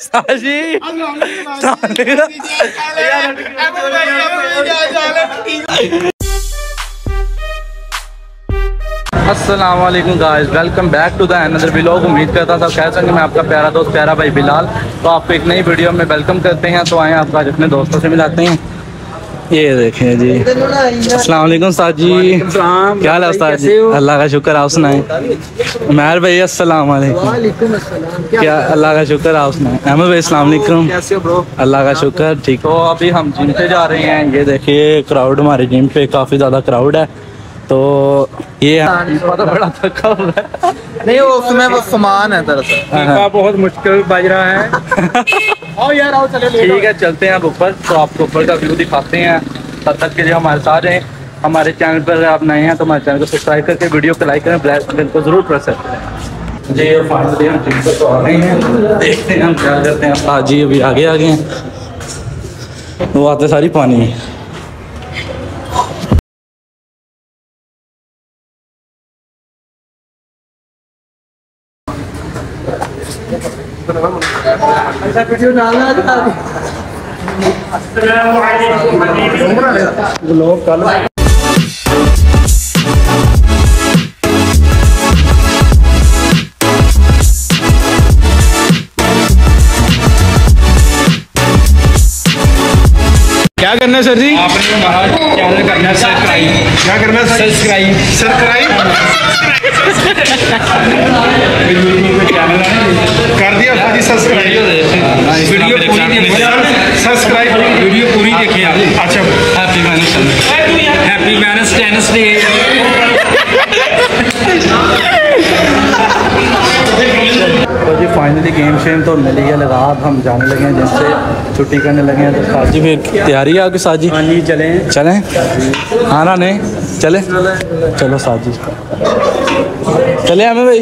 साजी। अस्सलाम वालेकुम guys, welcome back to the another vlog उम्मीद करता था कह सकें मैं आपका प्यारा दोस्त, प्यारा भाई बिलाल। तो आपको एक नई वीडियो में वेलकम करते हैं। तो आए आपका अपने दोस्तों से मिलाते हैं। ये देखें जी। अस्सलाम वालेकुम साद जी। क्या हाल है उस्ताद जी? अल्लाह का शुक्र आप सुनाएँ। महर भाई अस्सलाम वालेकुम। क्या अल्लाह का शुक्र आप सुनाएँ। अहमद भाई अस्सलाम वालेकुम। कैसे हो ब्रो अल्लाह का शुक्र ठीक। हो अभी हम जिम पे जा रहे हैं। ये देखिए क्राउड हमारे जिम पे काफ़ी ज़्यादा क्राउड है। तो ये बड़ा थका हुआ है। नहीं वो उसमें वो सामान है दरअसल। हाँ। बहुत मुश्किल बज रहा है। आओ यार, आओ चले ठीक है, चलते हैं अब ऊपर। तो आपको ऊपर का व्यू दिखाते हैं। तब तक के लिए हमारे साथ हैं। हमारे चैनल पर आप नए हैं तो हमारे चैनल को सब्सक्राइब करके वीडियो को लाइक करें ब्लैक बटन को ज़रूर प्रेस करें। जी, और फाइनली हम जिम पर तो आ गए हैं। देखते हैं हम क्या करते हैं। हाँ जी, अभी आगे आ गए हैं। वो आते सारी पानी। में वीडियो डालना लोग कल क्या करना है सर जी? आपने हमारा चैनल करना है सब्सक्राइब क्या करना है सब्सक्राइब सब्सक्राइब कर दिया जी सब्सक्राइब वीडियो पूरी सब्सक्राइब वीडियो पूरी देखिए आप अच्छा हैप्पी मैनस हैप्पी मैनस तो जी फाइनली गेम शेम तो मिल गया लगा अब हम जाने लगे हैं जिनसे छुट्टी करने लगे हैं तो साजी फिर तैयारी है आपकी साजी हाँ जी चले। चलें? आना नहीं? चले? चलो साजी चले हमें भाई।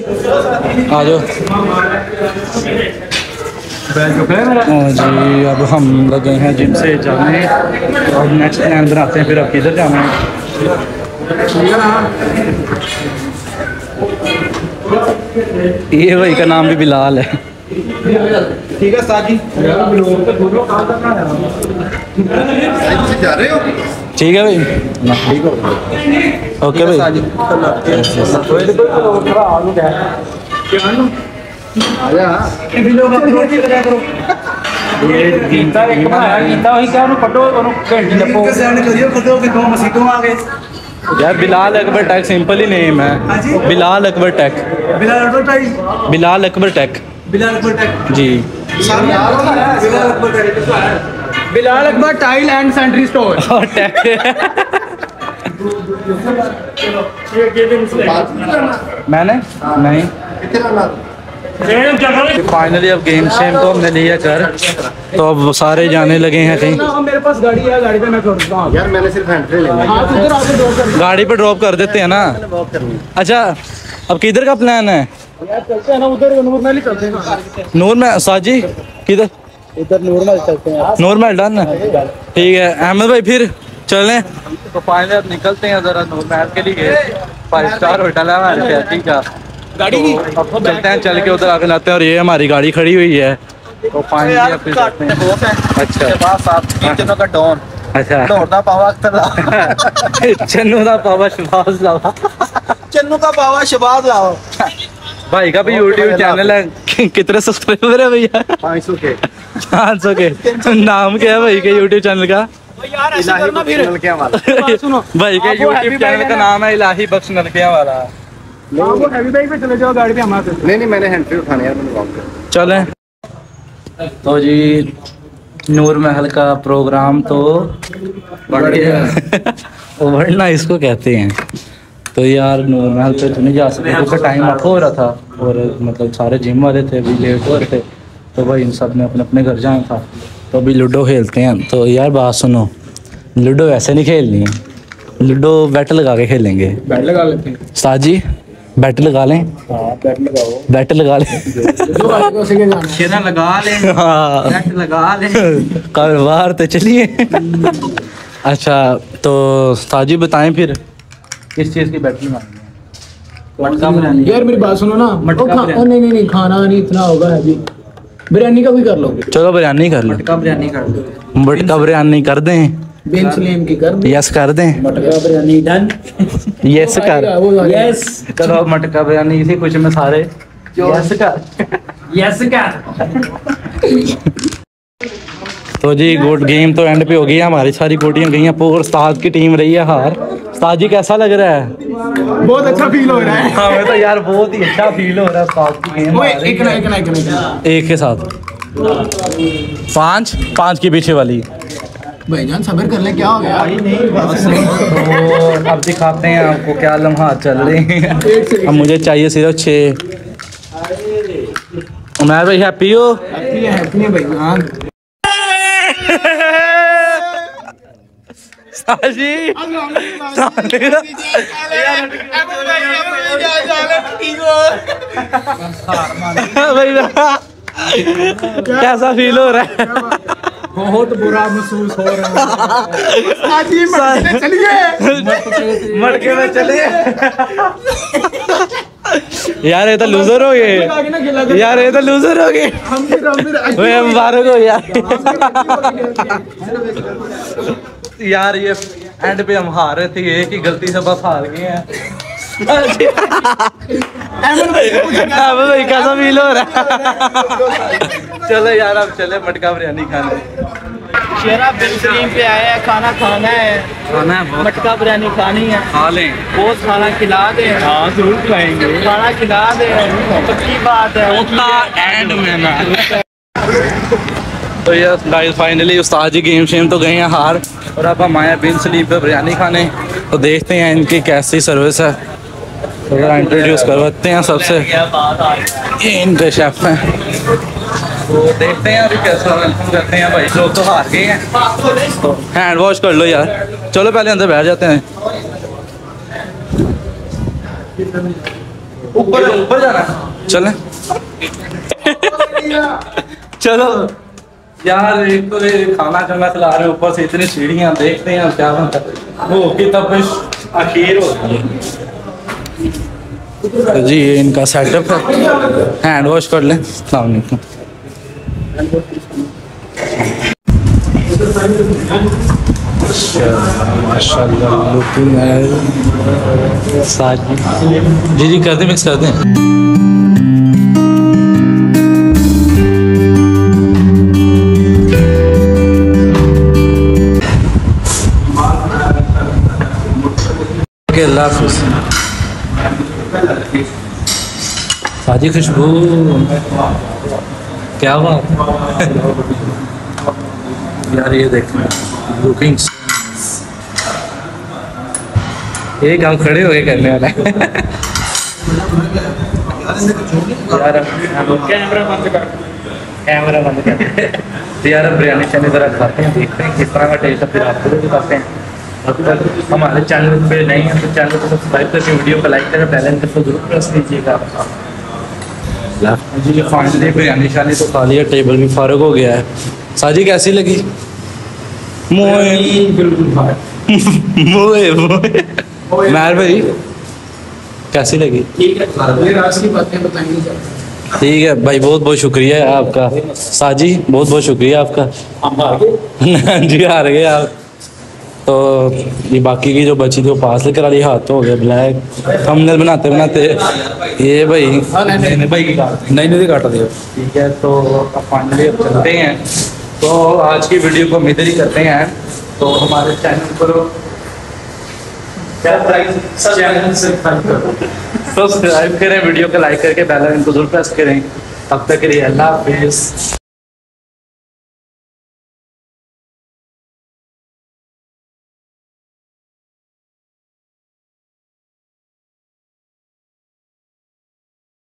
आ जाओ। हाँ जी अब हम लगे हैं जिम से जाने और नेक्स्ट प्लान बनाते हैं फिर अब किधर जाना है? ये भाई का नाम भी बिलाल है ठीक है साजी जा रहे हो ठीक है भाई ठीक हो ओके भाई ਕੀਤਾ ਇੱਕ ਬਣਾਇਆ ਕੀਤਾ ਉਹੀ ਕਿਹਾ ਉਹਨੂੰ ਕੱਢੋ ਉਹਨੂੰ ਘੰਟੀ ਲੱਪੋ यार बिलाल अकबर टेक सिंपल ही नेम है। Bilal Akbar tech Bilal advertise Bilal Akbar tech Bilal Akbar tag. Ji. Bilal Akbar Akbar tile and sentry. Store. और टेक मैंने नहीं। फाइनली अब गेम शेम तो हमने लिया कर तो अब सारे जाने लगे हैं कहीं। मेरे पास गाड़ी है गाड़ी पे मैं हूँ यार मैंने सिर्फ़ एंट्री लेना हाँ। उधर आके ड्रॉप कर। गाड़ी पे ड्रॉप कर देते हैं ना। अच्छा अब किधर का प्लान है? यार चलते हैं ना उधर नूर चलते हैं। नूर में साजी किधर? इधर नूर महल चलते हैं। नूर महल डन ठीक है अहमद भाई फिर चलें तो फाइनली अब निकलते हैं जरा नूर महल के लिए। फाइव स्टार होटल है हमारे का। गाड़ी अब चलते हैं चल के उधर आके लाते हैं और ये हमारी गाड़ी खड़ी हुई है। तो चलते बहुत है। अच्छा। का डॉन। अच्छा। दौड़दा पावा अख्तर लाओ चन्नू का पावा शबाज लावा। चन्नू का पावा शबाज लाओ भाई का भी यूट्यूब चैनल है। कितने सब्सक्राइबर है भैया? पाँच सौ के। पाँच सौ के। नाम क्या है भाई के यूट्यूब चैनल का? यार ऐसे करना फिर। भाई के happy चैनल का नाम है इलाही बख्श नलकिया वाला वो हैवी बाइक पे चले जाओ गाड़ी पे हमारे नहीं नहीं मैंने एंट्री उठानी यार मैंने वॉक कर चलें। तो जी नूर महल का प्रोग्राम तो बढ़ गया। बढ़ना इसको कहते हैं। तो यार नूर महल पे तो नहीं जा सकते क्योंकि टाइम अप हो रहा था और मतलब सारे जिम वाले थे अभी लेट हो रहे थे। तो भाई इन सबने अपने अपने घर जाना था। तो अभी लूडो खेलते हैं। तो यार बात सुनो लूडो ऐसे नहीं खेलनी है। लूडो बैट लगा के खेलेंगे। बैट लगा लेते हैं। साज? जी बैट लगा लें। हाँ लगाओ। बैट लगा लें। जो आएगा उसी के जाना। है। शेरा लगा ले। हाँ। नेट लगा ले। कारोबार तो चलिए। अच्छा तो साजी बताएँ फिर किस चीज़ की बैटरी मांगनी है? यार मेरी बात सुनो ना। मटका ओ, खा- ओ, नहीं नहीं नहीं खाना नहीं इतना होगा अभी बिरयानी का भी कर लोगे चलो बिरयानी कर लो। मटका बिरयानी कर दो मटका बिरयानी कर दें। बिन सलीम की कर यस कर दें। मटका बिरयानी डन। यस कर। यस चलो मटका बिरयानी इसी कुछ में सारे। यस कर। यस कर। तो जी गुड गेम तो एंड पे हो गई है हमारी सारी गोटियाँ गई हैं। पूर उस्ताद की टीम रही है हार। उस्ताद जी कैसा लग रहा है? बहुत अच्छा फील हो रहा है। हमें तो यार बहुत ही अच्छा फील हो रहा है उस्ताद की गेम ओए एक ना एक ना एक ना। एक के साथ। पाँच पाँच की पीछे वाली। भाईजान सबर कर ले क्या हो गया? तो अब दिखाते हैं आपको क्या लम्हा चल रहे हैं। अब मुझे चाहिए सिर्फ़ छः। उमर भाई हैप्पी हो? हैप्पी है हैप्पी है भाईजान साजी भैया कैसा फील हो रहा है? बहुत बुरा महसूस हो रहा है। चलिए। मटके में चले। यार ये तो लूजर हो गए। यार ये तो लूजर हो गए। हम फिर हम मुबारक हो यार। यार ये एंड पे हम हार रहे थे एक ही गलती से बस हार गए हैं। भाई कैसा फील हो रहा है चलो यार अब चले मटका बिरयानी खाने। शेरा सलीम पे आया है खाना खाना है। खाना है मटका बिरयानी खानी है। खा लें। बहुत खाना खिला दे। हाँ ज़रूर खिलाएँगे खाना खिला दे। पक्की बात है। उतना एंड में ना। तो यस गाइस फाइनली उस्ताद जी गेम शेम तो गए हैं हार। और अब हम आए हैं बिन सलीम पे बिरयानी खाने। तो देखते हैं इनकी कैसी सर्विस है। तो इंट्रोड्यूस करवाते हैं सबसे। ये इनके शेफ हैं। तो देखते हैं अभी कैसा वेलकम करते हैं भाई। लोग तो हार गए हैं। तो हैंड वॉश कर लो यार। चलो पहले अंदर बैठ जाते हैं। ऊपर ऊपर जाना। चलें। चलो। यार एक तो ये खाना खाना खिला रहे ऊपर से इतनी सीढ़ियाँ देखते हैं क्या बनता है। वो की आखिर होती है। तो जी, ये इनका सेटअप है। हैंड वॉश कर लें। अलैक्म जी जी, कर दें मिक्स कर दें। अल्लाह हाफिज़। साजी खुशबू। क्या बात यार ये देखें लुकिंग ये काम खड़े हो गए करने वाला। यार कैमरा बंद कर। कैमरा बंद कर यार बिरयानी शानी जरा खाते हैं, देखते हैं किस तरह का टेस्ट है, फिर आपको भी बताते हैं। अब तक हमारे चैनल पे नहीं है तो चैनल को सब्सक्राइब करके वीडियो को लाइक करें बेल आइकन को ज़रूर प्रेस कीजिएगा। जी फाइनली बिरयानी शानी तो खा लिया टेबल भी फारग हो गया है। साजी कैसी लगी? मोए। मोए मोए। मैर भाई कैसी लगी। ठीक है भाई बहुत बहुत शुक्रिया आपका। साजी बहुत बहुत शुक्रिया आपका। जी हार गए आप। तो ये बाकी की जो बची थी वो पास लेकर आ रही हाथ हो गया ब्लैक हमने बनाते बनाते, ये भाई। नहीं नहीं काटा दिया ठीक है तो फाइनली अब चलते हैं। तो आज की वीडियो को हम ही करते हैं। तो हमारे चैनल पर सब्सक्राइब करें। वीडियो को लाइक करके बेल आइकन को ज़रूर प्रेस करें। तब तक के लिए अल्लाह हाफिज़।